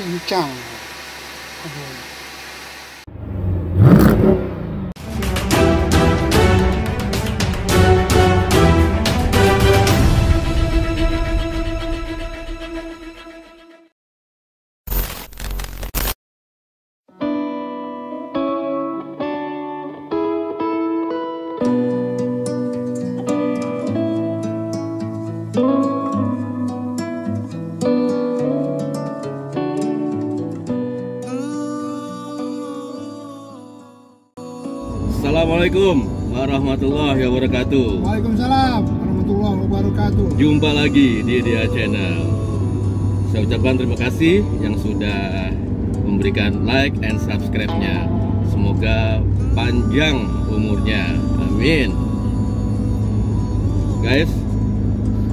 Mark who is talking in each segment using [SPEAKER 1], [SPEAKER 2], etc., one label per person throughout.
[SPEAKER 1] 给你占
[SPEAKER 2] Assalamualaikum warahmatullahi wabarakatuh.
[SPEAKER 1] Waalaikumsalam warahmatullahi wabarakatuh.
[SPEAKER 2] Jumpa lagi di Dia Channel. Saya ucapkan terima kasih yang sudah memberikan like and subscribe-nya. Semoga panjang umurnya. Amin. Guys,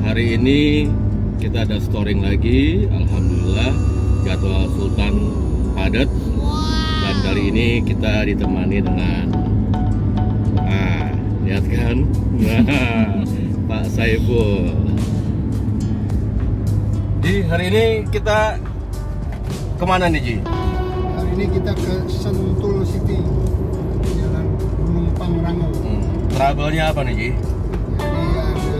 [SPEAKER 2] hari ini kita ada storing lagi. Alhamdulillah jadwal Sultan padat. Dan kali ini kita ditemani dengan lihat kan? Nah, Pak Saiful. Ji, hari ini kita ke mana nih Ji?
[SPEAKER 1] Hari ini kita ke Sentul City, Jalan Gunung Pangrango.
[SPEAKER 2] Hmm, Travelnya apa nih Ji?
[SPEAKER 1] Jadi ada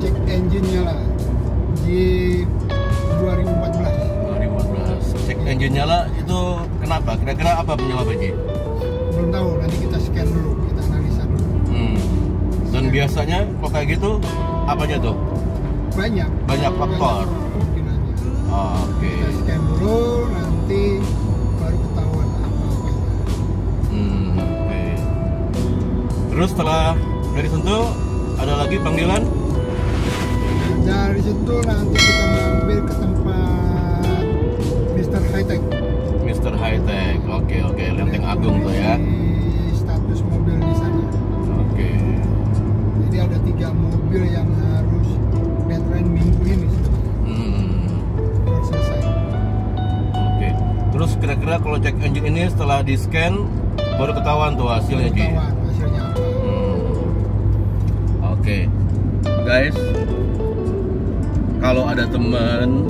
[SPEAKER 1] cek engine-nya lah di 2014.
[SPEAKER 2] 2014. Cek engine nyala itu kenapa? Kira-kira apa penyebabnya Ji?
[SPEAKER 1] Belum tahu, nanti kita scan dulu,
[SPEAKER 2] Dan biasanya kalau kayak gitu apanya tuh?
[SPEAKER 1] Banyak.
[SPEAKER 2] Banyak faktor. Oh, Oke.
[SPEAKER 1] Kita scan dulu, nanti baru ketahuan apa-apanya.
[SPEAKER 2] Hmm, oke. Terus setelah dari Sentul ada lagi panggilan?
[SPEAKER 1] Dari situ nanti kita mampir ke tempat Mr. High Tech.
[SPEAKER 2] Mr. High Tech. Oke, oke. Lenteng Agung tuh ya.
[SPEAKER 1] Status mobil. Jadi ada tiga mobil yang harus deadline minggu ini
[SPEAKER 2] Hmm,
[SPEAKER 1] selesai.
[SPEAKER 2] oke. Terus kira-kira kalau cek engine ini setelah di scan baru ketahuan tuh hasilnya Ji.
[SPEAKER 1] Ketahuan hasilnya apa.
[SPEAKER 2] Hmm. Oke. Guys, kalau ada teman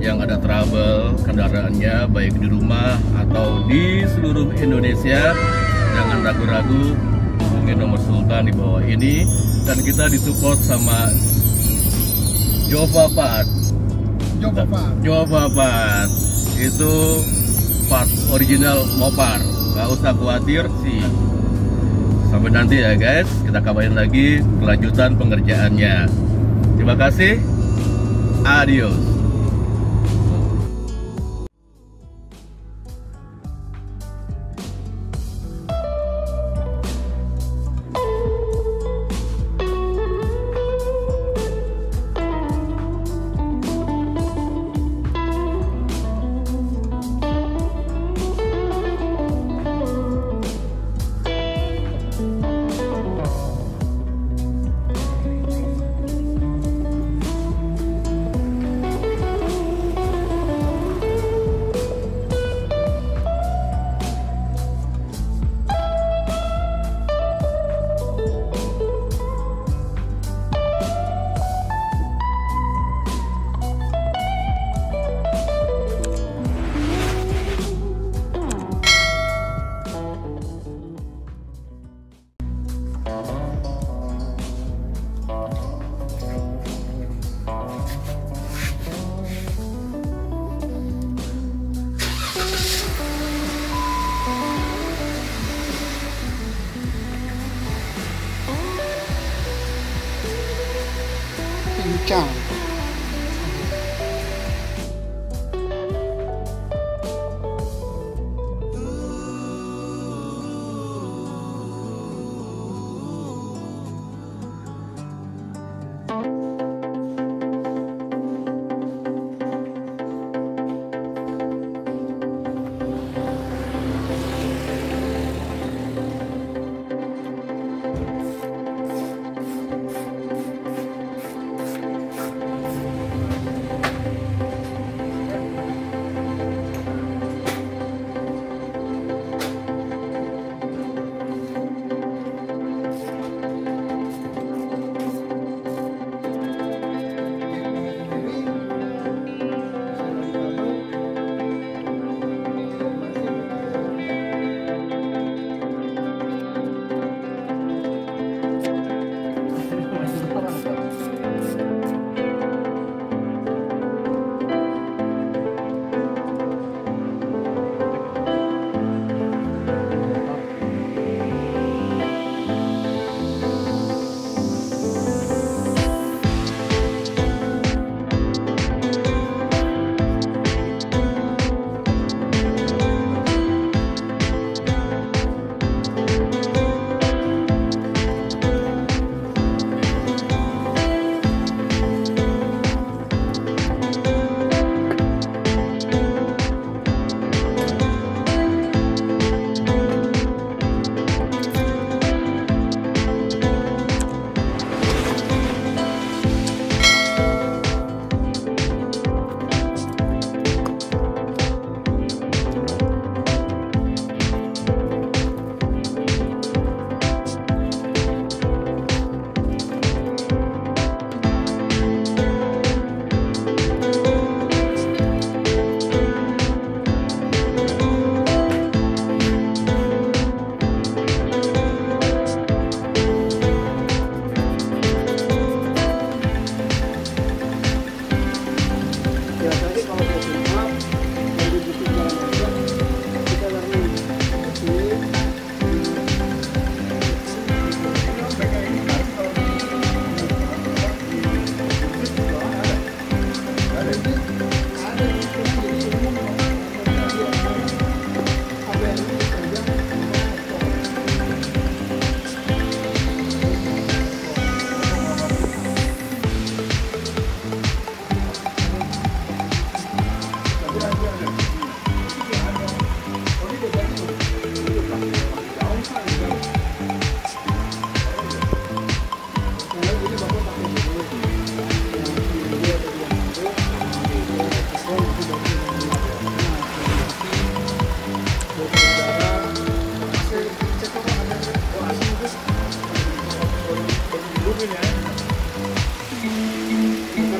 [SPEAKER 2] yang ada trouble kendaraannya baik di rumah atau di seluruh Indonesia, jangan ragu-ragu hubungi nomor Sultan di bawah ini dan kita disupport sama Jova Part.
[SPEAKER 1] Joko Pak.
[SPEAKER 2] Jova Part itu part original Mopar. Gak usah khawatir sih. Sampai nanti ya guys, kita kabarin lagi kelanjutan pengerjaannya. Terima kasih. Adios.
[SPEAKER 1] Ciao.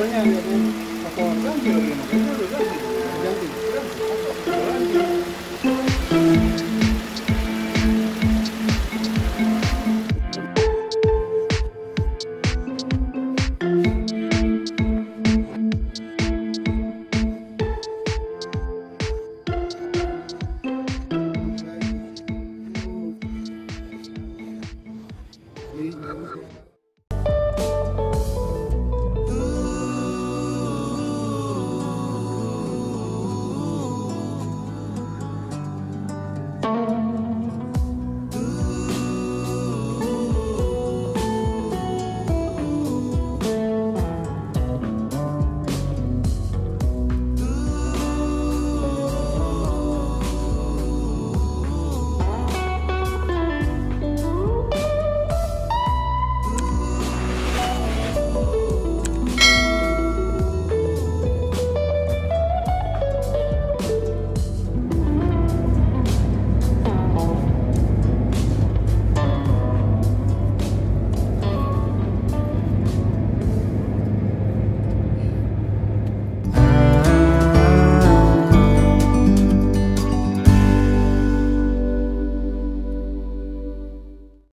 [SPEAKER 1] 그냥 그냥 갖고 짱기로 그냥 짱기 짱기